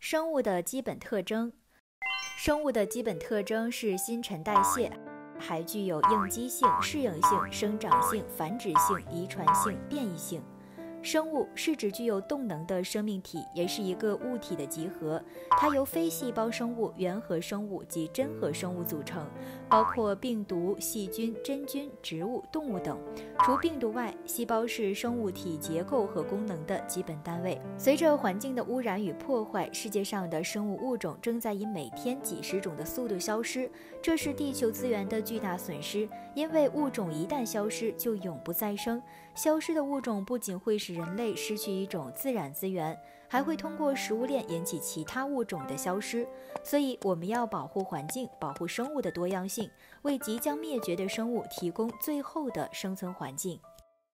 生物的基本特征，生物的基本特征是新陈代谢，还具有应激性、适应性、生长性、繁殖性、遗传性、变异性。生物是指具有动能的生命体，也是一个物体的集合。它由非细胞生物、原核生物及真核生物组成，包括病毒、细菌、真菌、植物、动物等。除病毒外，细胞是生物体结构和功能的基本单位。随着环境的污染与破坏，世界上的生物物种正在以每天几十种的速度消失，这是地球资源的巨大损失。因为物种一旦消失，就永不再生。消失的物种不仅会使人类失去一种自然资源，还会通过食物链引起其他物种的消失。所以，我们要保护环境，保护生物的多样性，为即将灭绝的生物提供最后的生存环境。